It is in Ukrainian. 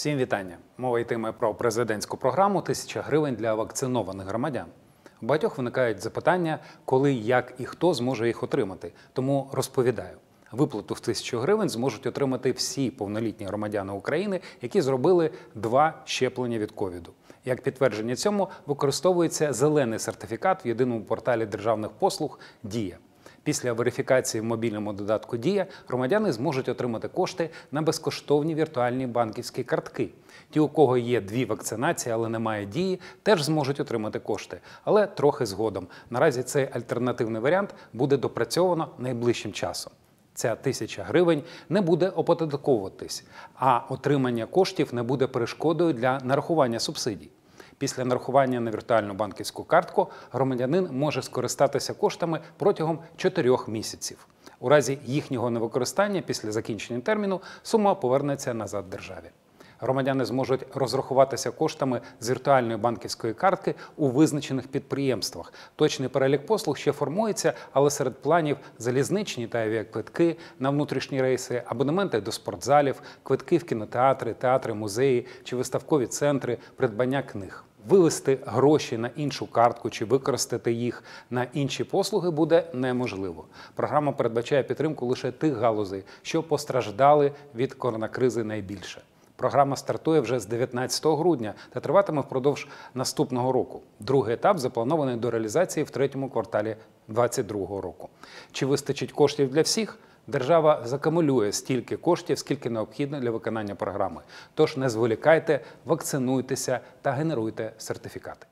Всім вітання. Мова йтиме про президентську програму Тисяча гривень для вакцинованих громадян. У багатьох виникають запитання, коли, як і хто зможе їх отримати. Тому розповідаю. Виплату в тисячу гривень зможуть отримати всі повнолітні громадяни України, які зробили два щеплення від ковіду. Як підтвердження цьому використовується зелений сертифікат в єдиному порталі державних послуг Дія. Після верифікації в мобільному додатку Дія громадяни зможуть отримати кошти на безкоштовні віртуальні банківські картки. Ті, у кого є дві вакцинації, але немає дії, теж зможуть отримати кошти, але трохи згодом. Наразі цей альтернативний варіант буде допрацьовано найближчим часом. Ця тисяча гривень не буде оподатковуватись, а отримання коштів не буде перешкодою для нарахування субсидій. Після нарахування на віртуальну банківську картку громадянин може скористатися коштами протягом 4 місяців. У разі їхнього невикористання після закінчення терміну сума повернеться назад державі. Громадяни зможуть розрахуватися коштами з віртуальної банківської картки у визначених підприємствах. Точний перелік послуг ще формується, але серед планів залізничні та авіаквитки на внутрішні рейси, абонементи до спортзалів, квитки в кінотеатри, театри, музеї чи виставкові центри, придбання книг. Вивести гроші на іншу картку чи використати їх на інші послуги буде неможливо. Програма передбачає підтримку лише тих галузей, що постраждали від коронакризи найбільше. Програма стартує вже з 19 грудня та триватиме впродовж наступного року. Другий етап запланований до реалізації в третьому кварталі 2022 року. Чи вистачить коштів для всіх? Держава закамулює стільки коштів, скільки необхідно для виконання програми. Тож не зволікайте, вакцинуйтеся та генеруйте сертифікати.